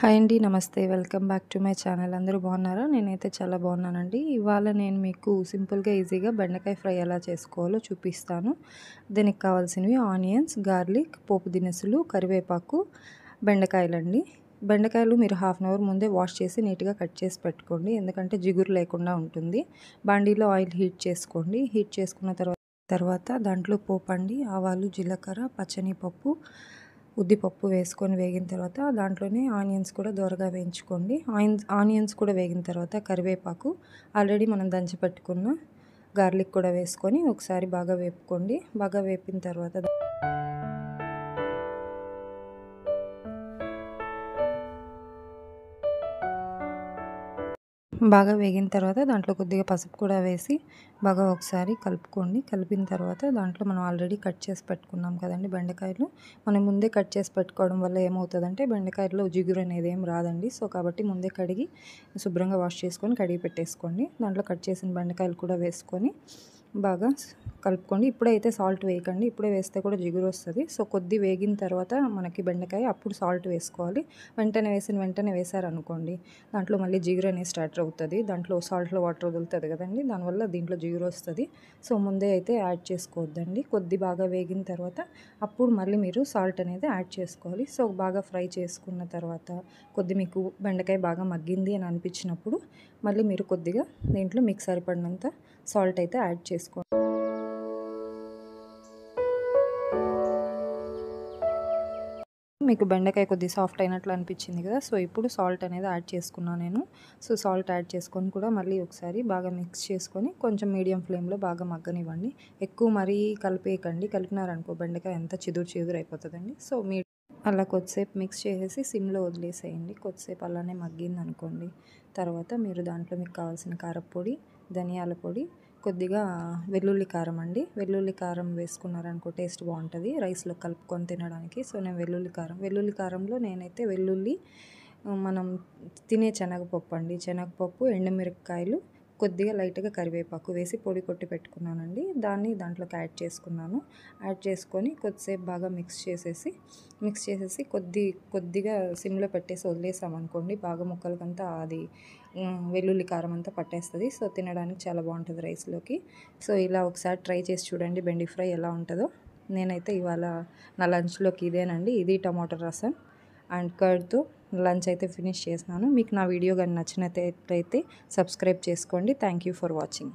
Hi అండి నమస్తే. Welcome back to my channel. అందరూ బాగున్నారా? నేనైతే చాలా బాగున్నానండి. ఇవాళ నేను మీకు సింపుల్గా ఈజీగా బెండకాయ ఫ్రై ఎలా చేసుకోవాలో చూపిస్తాను. దీనికి కావాల్సినవి ఆనియన్స్ గార్లిక్ పోపు దినుసులు కరివేపాకు బెండకాయలండి. బెండకాయలు మీరు హాఫ్ అన్ అవర్ ముందే వాష్ చేసి నీట్గా కట్ చేసి పెట్టుకోండి. ఎందుకంటే జిగురు లేకుండా ఉంటుంది. బాండీలో ఆయిల్ హీట్ చేసుకోండి. హీట్ చేసుకున్న తర్వాత తర్వాత దాంట్లో పోపండి ఆవాలు జీలకర్ర పచ్చని పప్పు ఉద్దిపప్పు వేసుకొని వేగిన తర్వాత దాంట్లోనే ఆనియన్స్ కూడా దోరగా వేయించుకోండి. ఆయిన్స్ ఆనియన్స్ కూడా వేగిన తర్వాత కరివేపాకు ఆల్రెడీ మనం దంచి పెట్టుకున్న గార్లిక్ కూడా వేసుకొని ఒకసారి బాగా వేపుకోండి. బాగా వేపిన తర్వాత బాగా వేగిన తర్వాత దాంట్లో కొద్దిగా పసుపు కూడా వేసి బాగా ఒకసారి కలుపుకోండి. కలిపిన తర్వాత దాంట్లో మనం ఆల్రెడీ కట్ చేసి పెట్టుకున్నాం కదండి బెండకాయలు. మనం ముందే కట్ చేసి పెట్టుకోవడం వల్ల ఏమవుతుందంటే బెండకాయల్లో జిగురు అనేది ఏం రాదండి. సో కాబట్టి ముందే కడిగి శుభ్రంగా వాష్ చేసుకొని కడిగి పెట్టేసుకోండి. దాంట్లో కట్ చేసిన బెండకాయలు కూడా వేసుకొని బాగా కలుపుకోండి. ఇప్పుడైతే సాల్ట్ వేయకండి. ఇప్పుడే వేస్తే కూడా జిగురు వస్తుంది. సో కొద్ది వేగిన తర్వాత మనకి బెండకాయ అప్పుడు సాల్ట్ వేసుకోవాలి. వెంటనే వేసిన వెంటనే వేసారనుకోండి దాంట్లో మళ్ళీ జిగురు అనేది స్టార్ట్ అవుతుంది. దాంట్లో సాల్ట్లో వాటర్ వదులుతుంది కదండి. దానివల్ల దీంట్లో జిగురు వస్తుంది. సో ముందే అయితే యాడ్ చేసుకోవద్దండి. కొద్ది బాగా వేగిన తర్వాత అప్పుడు మళ్ళీ మీరు సాల్ట్ అనేది యాడ్ చేసుకోవాలి. సో బాగా ఫ్రై చేసుకున్న తర్వాత కొద్ది మీకు బెండకాయ బాగా మగ్గింది అని అనిపించినప్పుడు మళ్ళీ మీరు కొద్దిగా దీంట్లో మీకు సరిపడినంత సాల్ట్ అయితే యాడ్ చేసుకోండి మీకు బెండకాయ కొద్ది సాఫ్ట్ అయినట్లు అనిపించింది కదా సో ఇప్పుడు సాల్ట్ అనేది యాడ్ చేసుకున్నాను నేను. సో సాల్ట్ యాడ్ చేసుకొని కూడా మళ్ళీ ఒకసారి బాగా మిక్స్ చేసుకొని కొంచెం మీడియం ఫ్లేమ్లో బాగా మగ్గనివ్వండి. ఎక్కువ మరీ కలిపేయకండి. కలిపినారనుకో బెండకాయ ఎంత చిదురు చిదురు అయిపోతుందండి. సో మీ అలా కొద్దిసేపు మిక్స్ చేసేసి సిమ్లో వదిలేసేయండి. కొద్దిసేపు అలానే మగ్గింది అనుకోండి తర్వాత మీరు దాంట్లో మీకు కావాల్సిన కారపొడి ధనియాల పొడి కొద్దిగా వెల్లుల్లి కారం అండి. వెల్లుల్లి కారం వేసుకున్నారనుకో టేస్ట్ బాగుంటుంది. రైస్లో కలుపుకొని తినడానికి సో నేను వెల్లుల్లి కారం. వెల్లుల్లి కారంలో నేనైతే వెల్లుల్లి మనం తినే శనగపప్పు అండి. శనగపప్పు ఎండుమిరపకాయలు కొద్దిగా లైట్గా కరివేపాకు వేసి పొడి కొట్టి పెట్టుకున్నానండి. దాన్ని దాంట్లోకి యాడ్ చేసుకున్నాను. యాడ్ చేసుకొని కొద్దిసేపు బాగా మిక్స్ చేసేసి మిక్స్ చేసేసి కొద్ది కొద్దిగా సిమ్లో పెట్టేసి వదిలేసామనుకోండి బాగా ముక్కలకంతా అది వెల్లుల్లి కారం అంతా పట్టేస్తుంది. సో తినడానికి చాలా బాగుంటుంది రైస్లోకి. సో ఇలా ఒకసారి ట్రై చేసి చూడండి బెండి ఫ్రై ఎలా ఉంటుందో. నేనైతే ఇవాళ నా లంచ్లోకి ఇదేనండి. ఇది టమాటో రసం అండ్ కర్డ్తో లంచ్ అయితే ఫినిష్ చేసినాను మీకు నా వీడియో కానీ నచ్చినట్లయితే సబ్స్క్రైబ్ చేసుకోండి. Thank you for watching